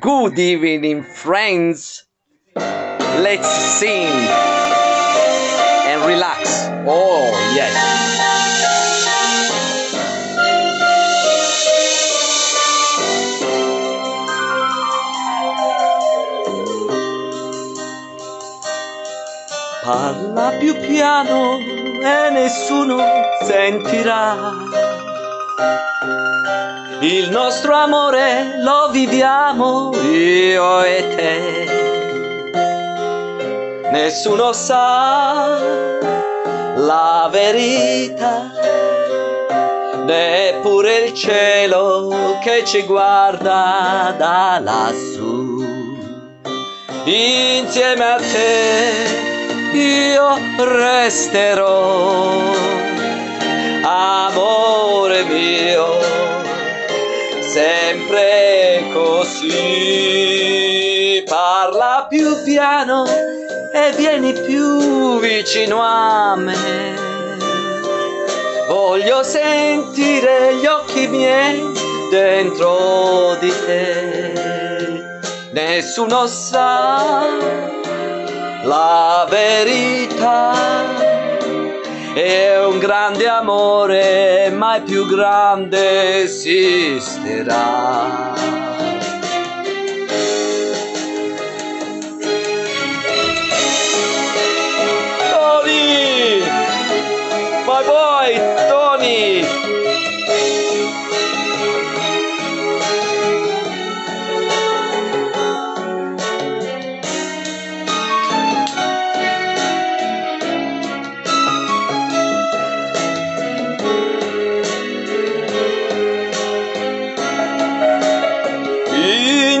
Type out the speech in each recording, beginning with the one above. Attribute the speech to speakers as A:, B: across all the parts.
A: Good evening, friends. Let's sing and relax. Oh, yes. Parla più piano e nessuno sentirà. Il nostro amore lo viviamo io e te. Nessuno sa la verità, neppure il cielo che ci guarda da lassù. Insieme a te io resterò, così. Parla più piano e vieni più vicino a me. Voglio sentire gli occhi miei dentro di te. Nessuno sa la verità è un grande amore, mai più grande esisterà.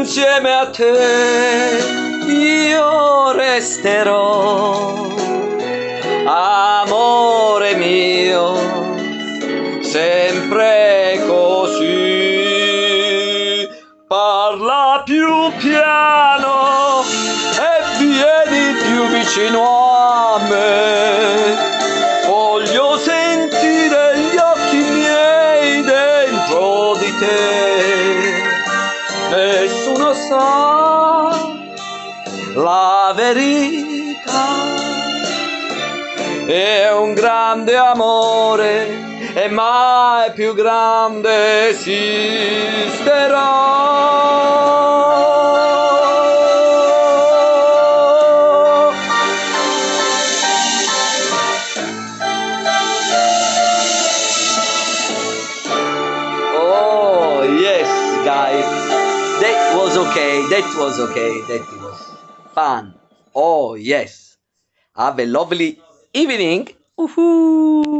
A: Insieme a te io resterò, amore mio, sempre così. Parla più piano e vieni più vicino a me. Voglio sentire gli occhi miei dentro di te nessuno sa la verità. È un grande amore e mai più grande esisterà. Oh, guys. Was okay. That was okay. That was fun. Oh, yes. Have a lovely evening. Woohoo!